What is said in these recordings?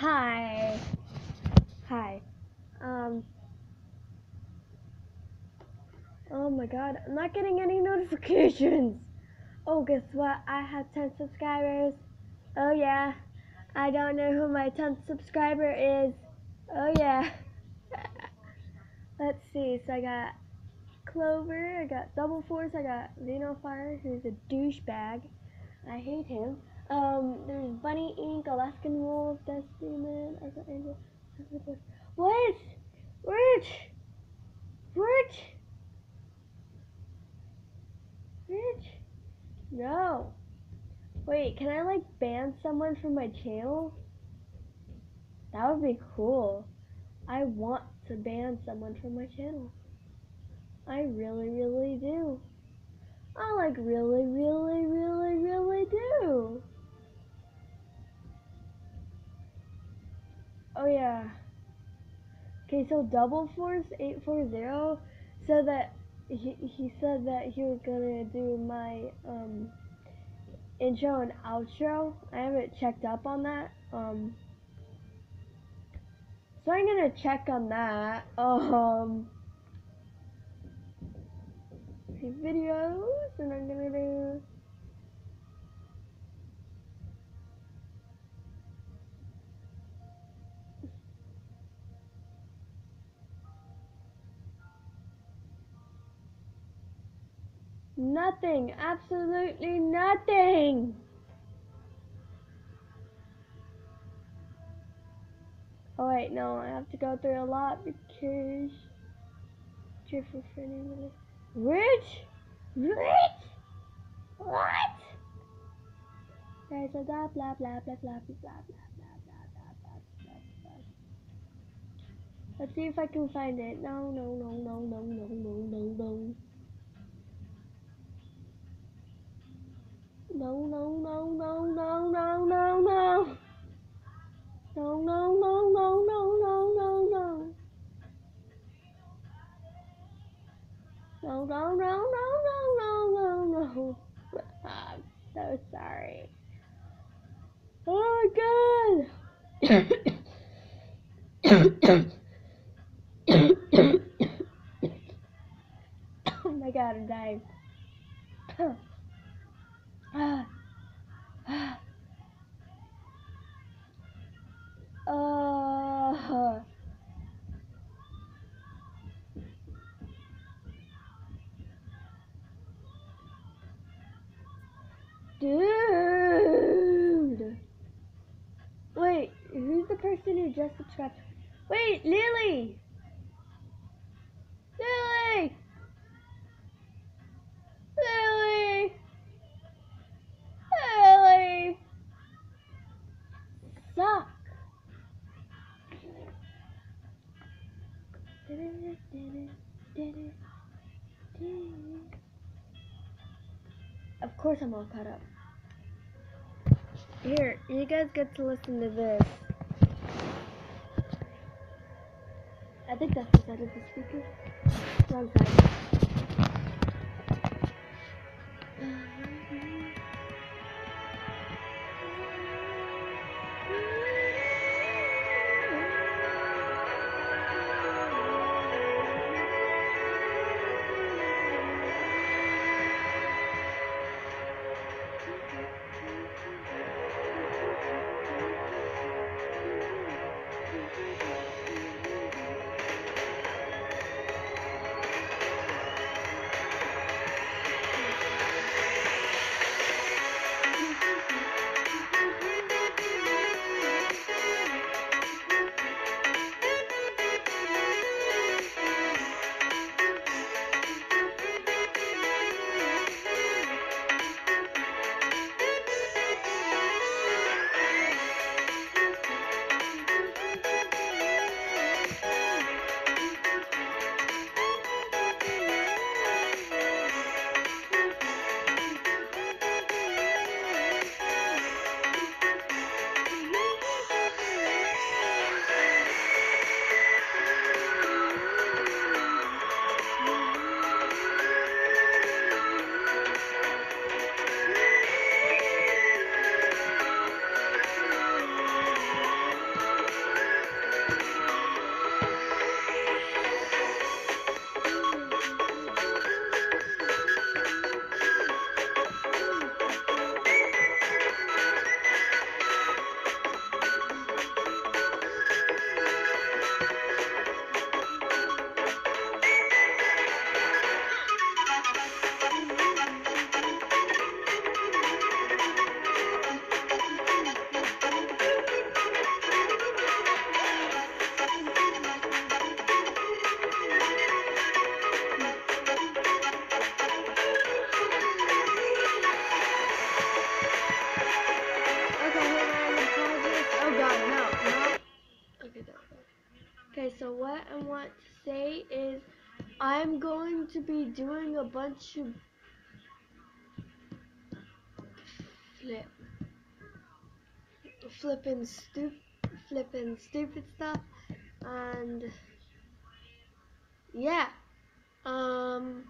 Hi. Hi. Um. Oh my god, I'm not getting any notifications. Oh, guess what? I have 10 subscribers. Oh yeah. I don't know who my 10th subscriber is. Oh yeah. Let's see. So I got Clover, I got Double Force, I got Vino Fire, who's a douchebag. I hate him. Um, there's Bunny Ink, Alaskan Wolf, Destiny Man, Arthur Angel. What? Rich! Rich! Rich? No. Wait, can I like ban someone from my channel? That would be cool. I want to ban someone from my channel. I really, really do. I like really, really, yeah. Okay, so double force eight four zero said that he he said that he was gonna do my um intro and outro. I haven't checked up on that. Um so I'm gonna check on that. Um videos and I'm gonna do Nothing. Absolutely nothing. Oh wait, no, I have to go through a lot because Jeffrey Freddy Rich? Rich? What? There's a blah blah blah blah blah blah blah blah blah blah blah blah blah. Let's see if I can find it. No, no, no, no, no, no, no, no, no. No, no, no, no, no, no, no, no. No, no, no, no, no, no, no, no. No, no, no. I'm so sorry. Oh my god. oh my god, I'm dying. uh, dude. Wait, who's the person who just subscribed? Wait, Lily. Lily. Of course I'm all caught up. Here, you guys get to listen to this. I think that's the side of the speaker. Wrong side. I'm going to be doing a bunch of flip flipping stup flipping stupid stuff and yeah um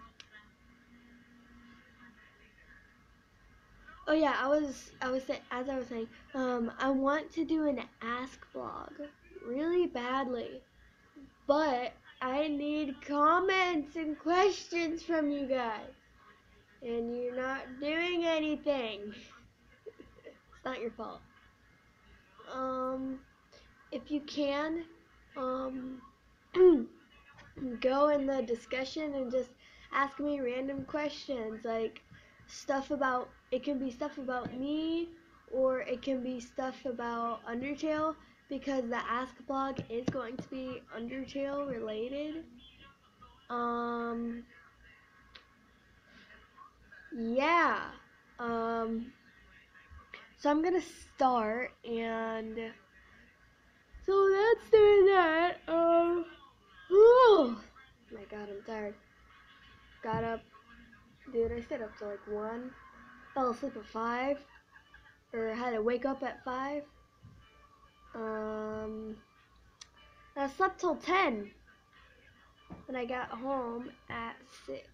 oh yeah i was i was as i was saying um i want to do an ask blog really badly but i need comments and questions from you guys. And you're not doing anything. It's not your fault. Um, if you can, um, go in the discussion and just ask me random questions, like stuff about, it can be stuff about me, or it can be stuff about Undertale, because the Ask blog is going to be Undertale related. Um, yeah. Um, so I'm gonna start and so that's doing that. Um oh my god, I'm tired. Got up dude, I stayed up till like one. Fell asleep at five. Or had to wake up at five. Um I slept till ten. And I got home at six.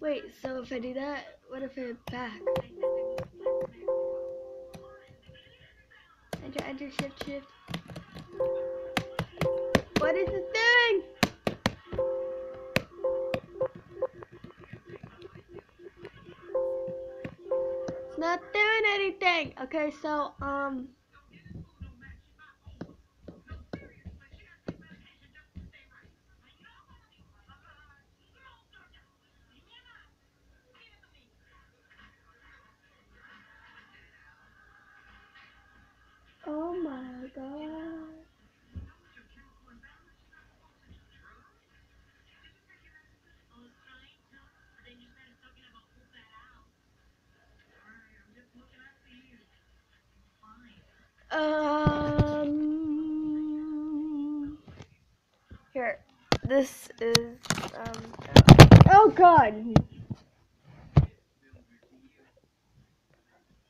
Wait, so if I do that, what if I'm back? Enter, enter, shift, shift. What is this anything. Okay, so, um... Oh my god. Um. Here, this is um. Oh God.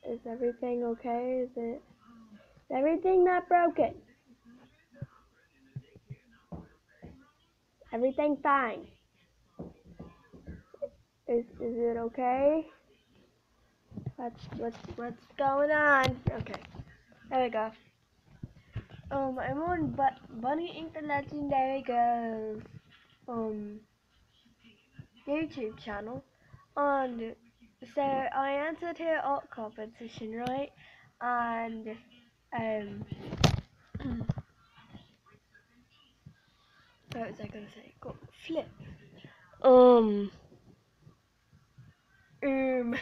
Is everything okay? Is it? Is everything not broken? Everything fine? Is is it okay? What's what's what's going on? Okay, there we go. Um, I'm on but Bunny Ink the Legendary Girls um YouTube channel, and so I answered her art competition, right? And um, what was I gonna say? Got flip. Um. Um.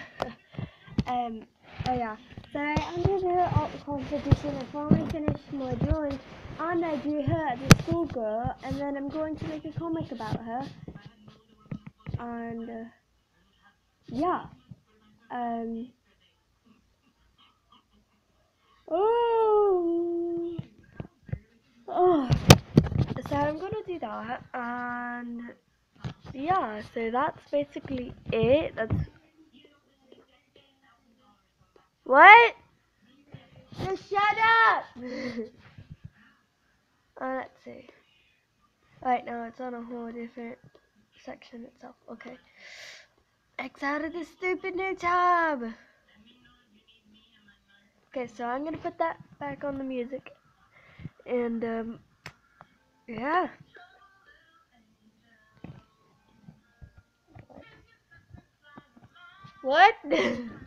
um. Oh yeah. So I entered her art competition. I finally finished my drawing, and I drew her as a schoolgirl, and then I'm going to make a comic about her. And uh, yeah. Um. Oh. Oh. So I'm gonna do that, and yeah. So that's basically it. That's what? Just shut up. uh, let's see. Right now it's on a whole different section itself. Okay. X out of the stupid new tab. Okay, so I'm gonna put that back on the music. And um yeah. What?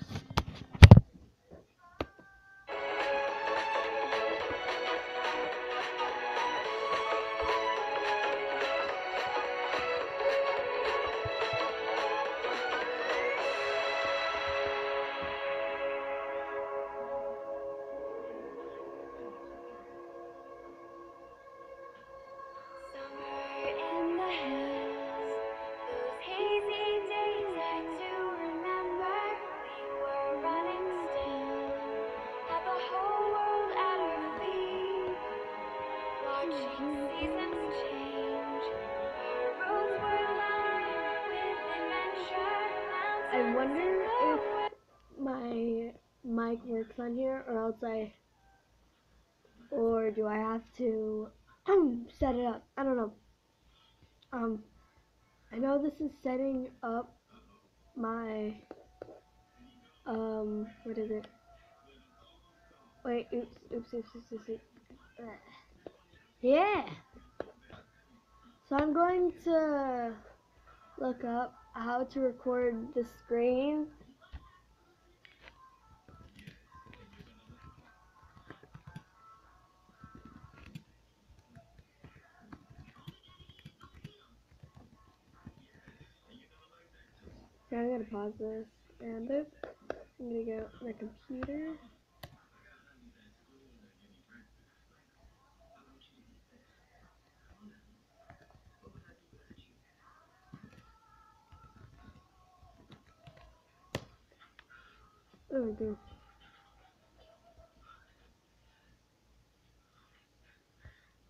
sure if my mic works on here or else I or do I have to set it up? I don't know. Um I know this is setting up my um what is it? Wait, oops, oops, oops, oops, oops. oops. Yeah. So I'm going to look up how to record the screen. Okay, I'm gonna pause this and boop. I'm gonna go to my computer. There we go.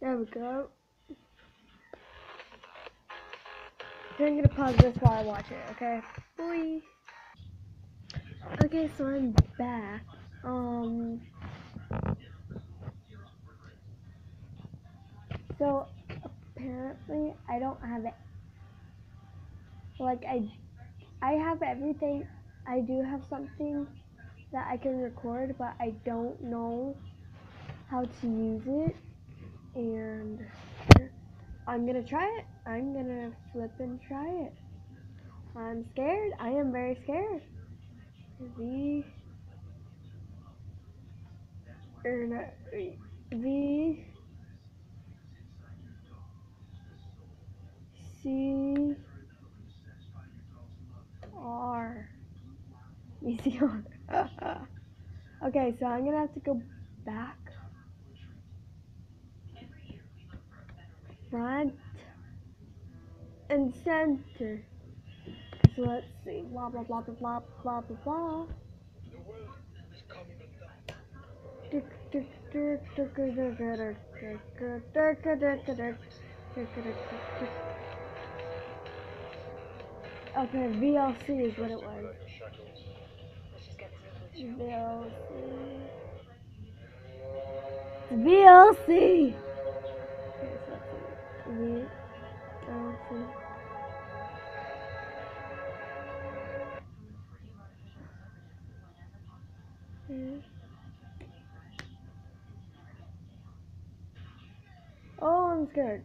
There we go. I'm gonna pause this while I watch it, okay? Boy. Okay, so I'm back. Um. So apparently I don't have it. Like I, I have everything. I do have something that I can record, but I don't know how to use it. And I'm gonna try it. I'm gonna flip and try it. I'm scared. I am very scared. V or not. Okay, so I'm gonna have to go back front and center. So let's see. Blah blah blah blah blah blah blah blah. Okay, VLC is what it was. VLC. VLC. VLC. Oh, I'm scared.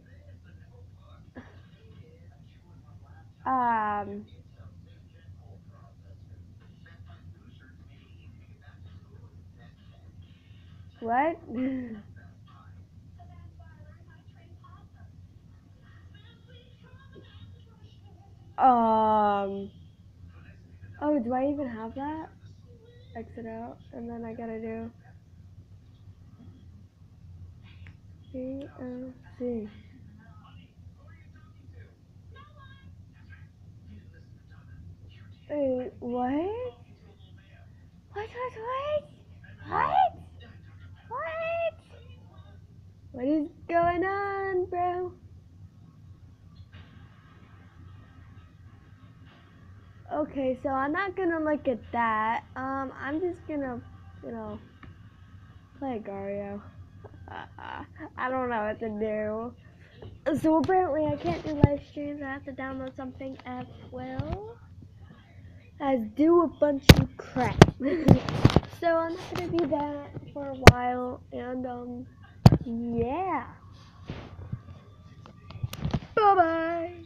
Um. What? um. Oh, do I even have that? Exit out, and then I gotta do. C O C. Wait, what? What, what, what? What? What? What is going on, bro? Okay, so I'm not gonna look at that. Um, I'm just gonna, you know, play Gario. I don't know what to do. So apparently I can't do live streams. I have to download something as well as do a bunch of crap. so I'm not gonna do that for a while. And um, yeah. Bye bye.